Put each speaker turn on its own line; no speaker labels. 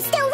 still